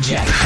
Jack.